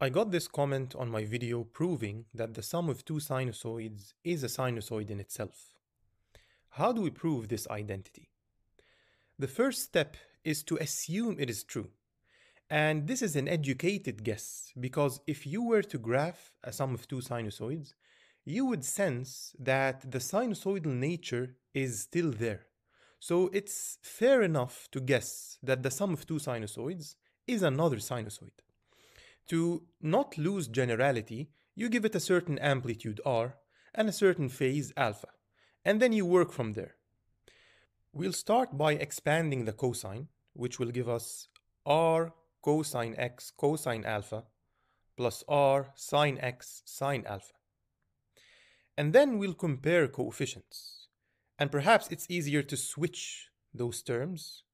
I got this comment on my video proving that the sum of two sinusoids is a sinusoid in itself. How do we prove this identity? The first step is to assume it is true. And this is an educated guess because if you were to graph a sum of two sinusoids, you would sense that the sinusoidal nature is still there. So it's fair enough to guess that the sum of two sinusoids is another sinusoid. To not lose generality, you give it a certain amplitude r and a certain phase alpha, and then you work from there. We'll start by expanding the cosine, which will give us r cosine x cosine alpha plus r sine x sine alpha. And then we'll compare coefficients. And perhaps it's easier to switch those terms.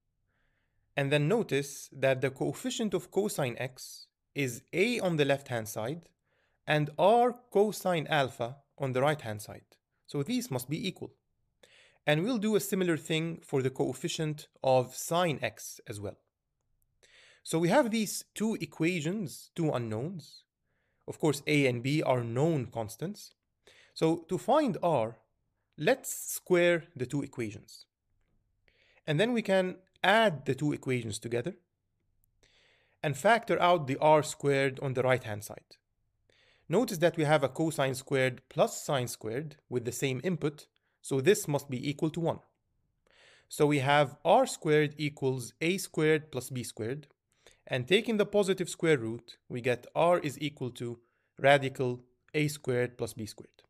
And then notice that the coefficient of cosine x is a on the left hand side and r cosine alpha on the right hand side. So these must be equal. And we'll do a similar thing for the coefficient of sine x as well. So we have these two equations, two unknowns. Of course, a and b are known constants. So to find r, let's square the two equations. And then we can add the two equations together and factor out the r squared on the right hand side. Notice that we have a cosine squared plus sine squared with the same input, so this must be equal to 1. So we have r squared equals a squared plus b squared, and taking the positive square root, we get r is equal to radical a squared plus b squared.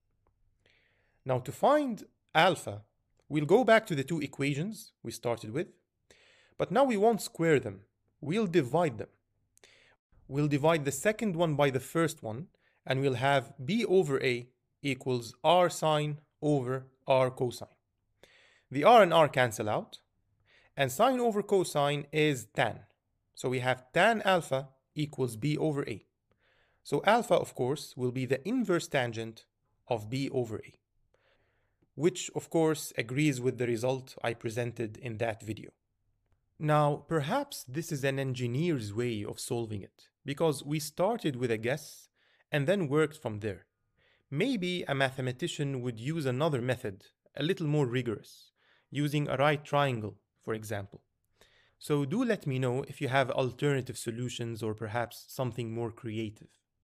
Now to find alpha, we'll go back to the two equations we started with, but now we won't square them, we'll divide them we'll divide the second one by the first one, and we'll have b over a equals r sine over r cosine. The r and r cancel out, and sine over cosine is tan. So we have tan alpha equals b over a. So alpha, of course, will be the inverse tangent of b over a, which of course agrees with the result I presented in that video. Now, perhaps this is an engineer's way of solving it, because we started with a guess and then worked from there. Maybe a mathematician would use another method, a little more rigorous, using a right triangle, for example. So do let me know if you have alternative solutions or perhaps something more creative.